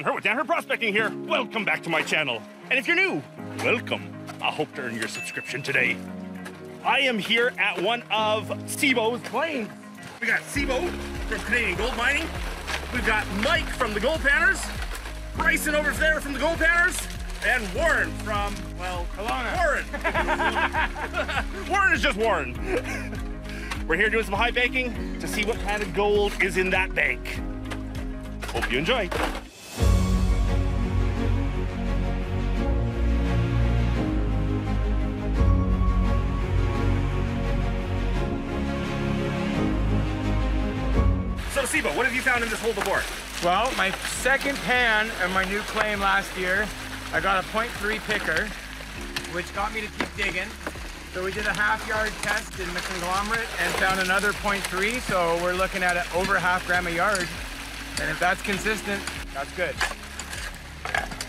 Dan Hurd with Dan Hurd Prospecting here. Welcome back to my channel. And if you're new, welcome. I hope to earn your subscription today. I am here at one of Sebo's claims. We got Seebo from Canadian Gold Mining. We've got Mike from the Gold Panners. Bryson over there from the Gold Panners. And Warren from, well, Kelowna. Warren. Warren is just Warren. We're here doing some high banking to see what kind of gold is in that bank. Hope you enjoy. Sebo, what have you found in this hole before? Well, my second pan of my new claim last year, I got a .3 picker, which got me to keep digging. So we did a half yard test in the conglomerate and found another .3, so we're looking at over half gram a yard. And if that's consistent, that's good.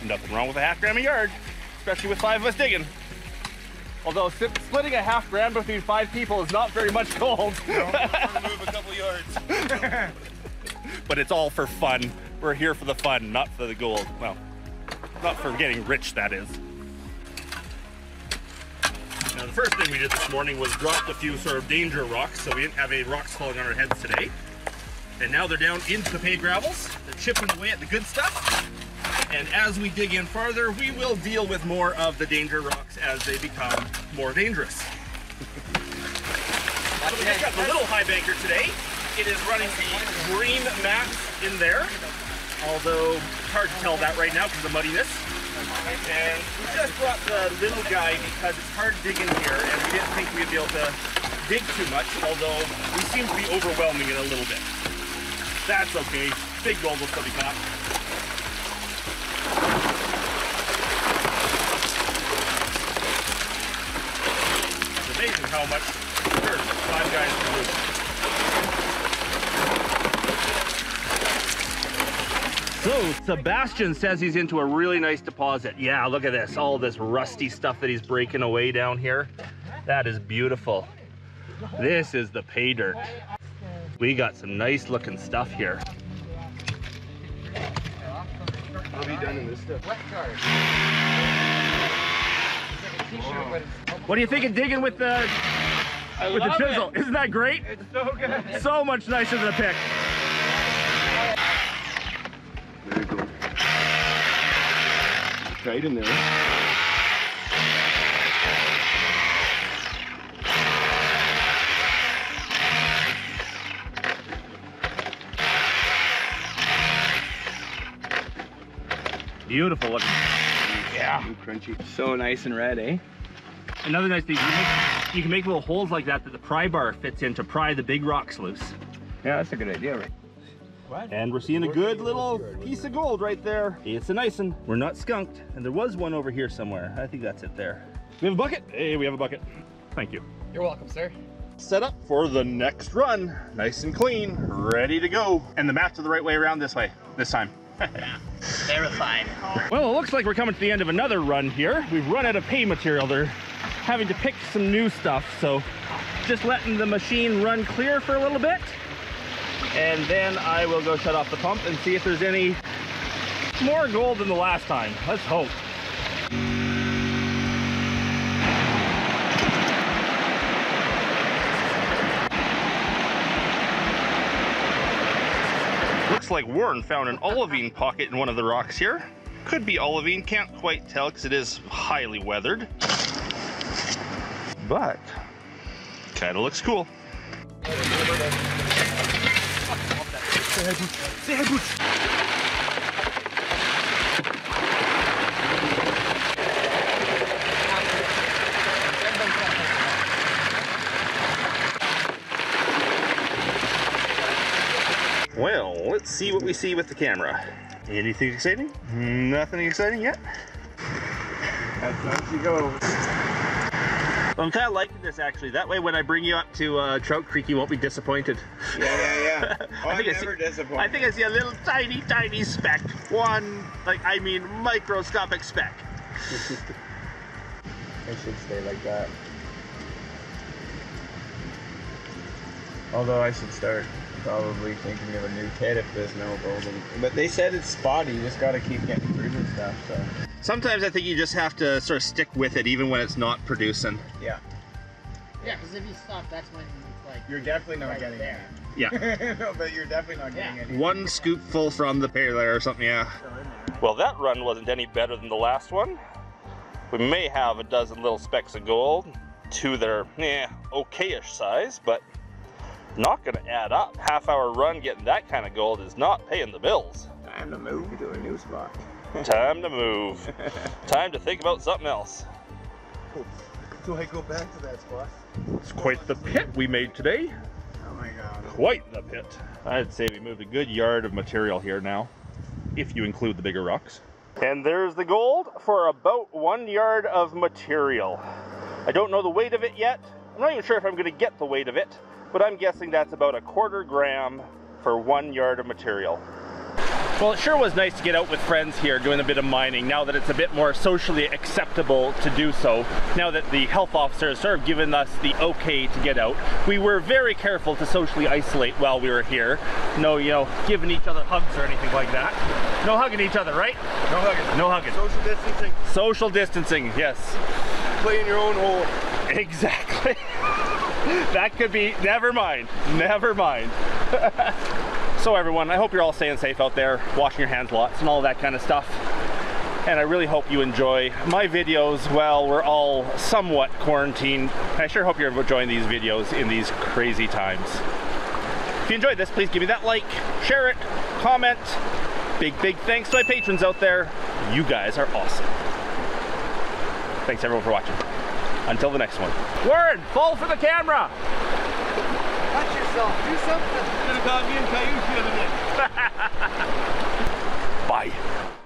Nothing wrong with a half gram a yard, especially with five of us digging. Although splitting a half gram between five people is not very much gold. move a couple yards. but it's all for fun. We're here for the fun, not for the gold. Well, not for getting rich, that is. Now, the first thing we did this morning was dropped a few sort of danger rocks, so we didn't have any rocks falling on our heads today. And now they're down into the pay gravels. They're chipping away at the good stuff. And as we dig in farther, we will deal with more of the danger rocks as they become more dangerous. So we got the little high banker today. It is running the green max in there, although it's hard to tell that right now because of the muddiness. And we just brought the little guy because it's hard digging here, and we didn't think we'd be able to dig too much, although we seem to be overwhelming it a little bit. That's okay. Big gold will still be caught. It's amazing how much dirt five guys can move. So Sebastian says he's into a really nice deposit. Yeah, look at this. All this rusty stuff that he's breaking away down here. That is beautiful. This is the pay dirt. We got some nice looking stuff here. I'll be done in this stuff. What do you think of digging with the with the love chisel? it. Isn't that great? It's so good. So much nicer than a pick. There you go. Tight in there. Beautiful looking. Yeah. Crunchy. So nice and red, eh? Another nice thing, you, make, you can make little holes like that that the pry bar fits in to pry the big rocks loose. Yeah, that's a good idea, right? And we're seeing a good little piece of gold right there. It's a nice one. We're not skunked. And there was one over here somewhere. I think that's it there. We have a bucket? Hey, we have a bucket. Thank you. You're welcome, sir. Set up for the next run. Nice and clean, ready to go. And the mats are the right way around this way, this time. yeah, Verified. Well, it looks like we're coming to the end of another run here. We've run out of pay material. They're having to pick some new stuff, so just letting the machine run clear for a little bit. And then I will go shut off the pump and see if there's any more gold than the last time. Let's hope. Looks like Warren found an olivine pocket in one of the rocks here. Could be olivine, can't quite tell because it is highly weathered. But, kind of looks cool. Well, let's see what we see with the camera. Anything exciting? Nothing exciting yet? That's how she I'm kind of liking this actually. That way, when I bring you up to uh, Trout Creek, you won't be disappointed. Yeah, yeah, yeah. Oh, I I'm think I see- never disappointed. I think I see a little tiny, tiny speck. One, like I mean, microscopic speck. It should stay like that. Although I should start probably thinking of a new kit if there's no golden. But they said it's spotty. You just gotta keep getting improvement stuff. So Sometimes I think you just have to sort of stick with it even when it's not producing. yeah, Yeah, because if you stop, that's when it's like you're definitely not right getting there. Yeah. no, but you're definitely not getting Yeah. any. One scoopful from the paler or something, yeah. Well, that run wasn't any better than the last one. We may have a dozen little specks of gold to their, eh, okayish size, but not gonna add up. Half hour run getting that kind of gold is not paying the bills. Time to move to a new spot. Time to move. Time to think about something else. Do I go back to that spot? It's quite the pit we made today. Oh my god. Quite the pit. I'd say we moved a good yard of material here now, if you include the bigger rocks. And there's the gold for about one yard of material. I don't know the weight of it yet. I'm not even sure if I'm going to get the weight of it, but I'm guessing that's about a quarter gram for one yard of material. Well, it sure was nice to get out with friends here doing a bit of mining now that it's a bit more socially acceptable to do so. Now that the health officers sort of given us the okay to get out. We were very careful to socially isolate while we were here. No, you know, giving each other hugs or anything like that. No hugging each other, right? No hugging. No hugging. Social distancing. Social distancing, yes. Play in your own hole. Exactly. that could be, never mind, never mind. so everyone, I hope you're all staying safe out there, washing your hands lots and all that kind of stuff. And I really hope you enjoy my videos while we're all somewhat quarantined. I sure hope you're enjoying these videos in these crazy times. If you enjoyed this, please give me that like, share it, comment. Big, big thanks to my patrons out there. You guys are awesome. Thanks everyone for watching. Until the next one. Warren, fall for the camera! Watch yourself. Do something. Kazakh Army and Coyote the other. Bye.